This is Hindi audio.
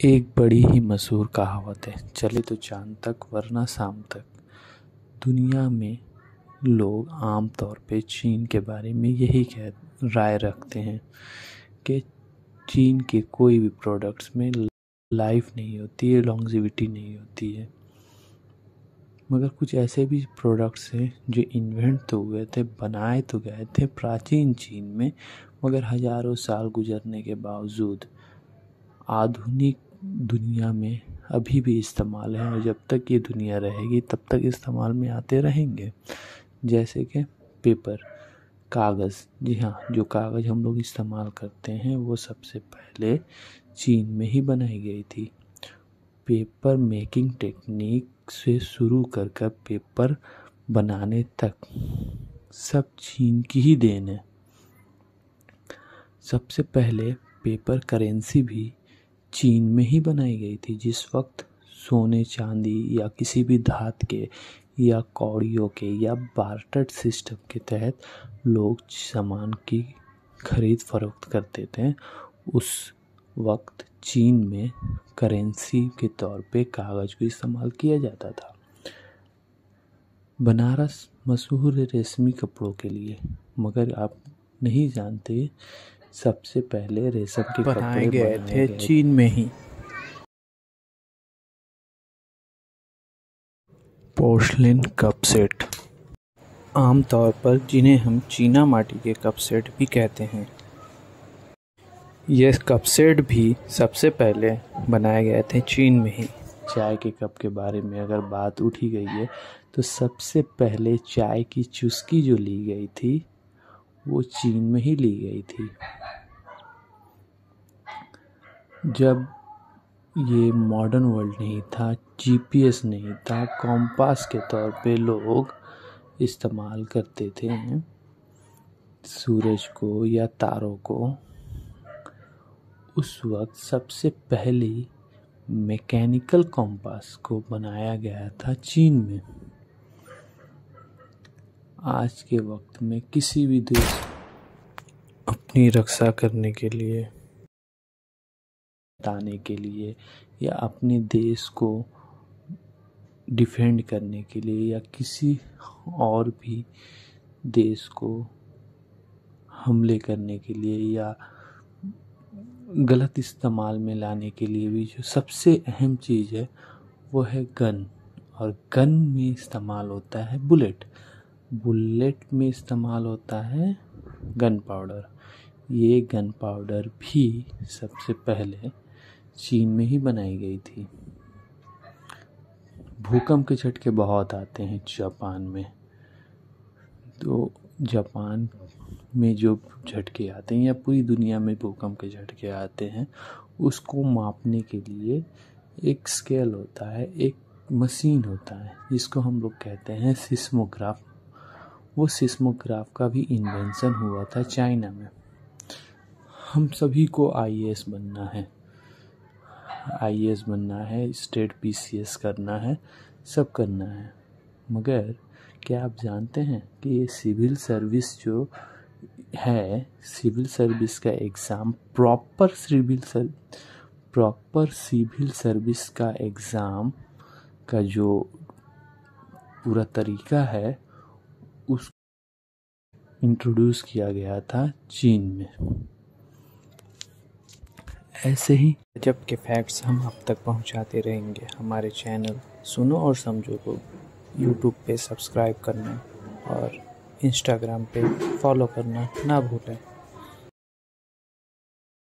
एक बड़ी ही मशहूर कहावत है, चले तो चाँद तक, वरना शाम तक। दुनिया में लोग आम तौर पे चीन के बारे में यही कह, राय रखते हैं कि चीन के कोई भी प्रोडक्ट्स में लाइफ नहीं होती है लॉन्गजिविटी नहीं होती है। मगर कुछ ऐसे भी प्रोडक्ट्स हैं जो इन्वेंट तो हुए थे, बनाए तो गए थे प्राचीन चीन में, मगर हज़ारों साल गुजरने के बावजूद आधुनिक दुनिया में अभी भी इस्तेमाल है और जब तक ये दुनिया रहेगी, तब तक इस्तेमाल में आते रहेंगे। जैसे कि पेपर, कागज़। जी हाँ जो कागज़ हम लोग इस्तेमाल करते हैं, वो सबसे पहले चीन में ही बनाई गई थी। पेपर मेकिंग टेक्निक से शुरू कर कर पेपर बनाने तक सब चीन की ही देन है। सबसे पहले पेपर करेंसी भी चीन में ही बनाई गई थी, जिस वक्त सोने चांदी या किसी भी धात के या कौड़ियों के या बार्टर सिस्टम के तहत लोग सामान की खरीद फरोख्त करते थे, उस वक्त चीन में करेंसी के तौर पे कागज़ को इस्तेमाल किया जाता था। बनारस मशहूर रेशमी कपड़ों के लिए, मगर आप नहीं जानते सबसे पहले रेशम के बनाए गए थे। चीन में ही। पोर्सलिन कप सेट आमतौर पर जिन्हें हम चीना माटी के कप सेट भी कहते हैं। यह कप सेट भी सबसे पहले बनाए गए थे चीन में ही। चाय के कप के बारे में अगर बात उठी गई है तो सबसे पहले चाय की चुस्की जो ली गई थी वो चीन में ही ली गई थी। जब ये मॉडर्न वर्ल्ड नहीं था जीपीएस नहीं था कॉम्पास के तौर पे लोग इस्तेमाल करते थे। सूरज को या तारों को, उस वक्त सबसे पहली मैकेनिकल कॉम्पास को बनाया गया था चीन में। आज के वक्त में किसी भी देश अपनी रक्षा करने के लिए, बताने के लिए, या अपने देश को डिफेंड करने के लिए, या किसी और भी देश को हमले करने के लिए, या गलत इस्तेमाल में लाने के लिए भी जो सबसे अहम चीज़ है, वो है गन। और गन में इस्तेमाल होता है बुलेट। बुलेट में इस्तेमाल होता है गन पाउडर ये गन पाउडर भी सबसे पहले चीन में ही बनाई गई थी। भूकंप के झटके बहुत आते हैं जापान में। तो जापान में जो झटके आते हैं या पूरी दुनिया में भूकंप के झटके आते हैं, उसको मापने के लिए एक स्केल होता है, एक मशीन होता है, जिसको हम लोग कहते हैं सिस्मोग्राफ वो सिस्मोग्राफ का भी इन्वेंशन हुआ था चाइना में। हम सभी को आईएएस बनना है। आईएएस बनना है स्टेट पीसीएस करना है, सब करना है। मगर, क्या आप जानते हैं कि ये सिविल सर्विस जो है सिविल सर्विस का exam proper civil sir proper civil service का एग्ज़ाम का जो पूरा तरीका है उस इंट्रोड्यूस किया गया था चीन में। ऐसे ही जब के फैक्ट्स हम अब तक पहुंचाते रहेंगे हमारे चैनल सुनो और समझो को। यूट्यूब पे सब्सक्राइब करना और इंस्टाग्राम पे फॉलो करना ना भूलें।